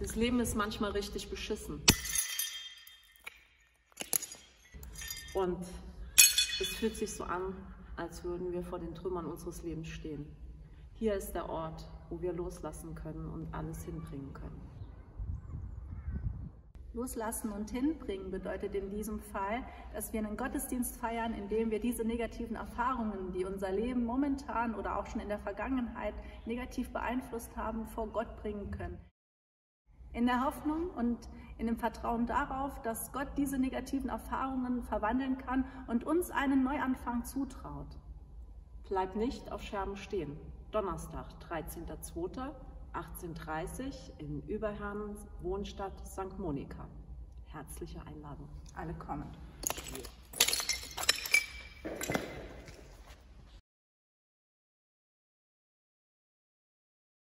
Das Leben ist manchmal richtig beschissen. Und es fühlt sich so an, als würden wir vor den Trümmern unseres Lebens stehen. Hier ist der Ort, wo wir loslassen können und alles hinbringen können. Loslassen und hinbringen bedeutet in diesem Fall, dass wir einen Gottesdienst feiern, in dem wir diese negativen Erfahrungen, die unser Leben momentan oder auch schon in der Vergangenheit negativ beeinflusst haben, vor Gott bringen können. In der Hoffnung und in dem Vertrauen darauf, dass Gott diese negativen Erfahrungen verwandeln kann und uns einen Neuanfang zutraut. Bleib nicht auf Scherben stehen. Donnerstag, 13.02. 1830 in Überherrn, Wohnstadt St. Monika. Herzliche Einladung. Alle kommen.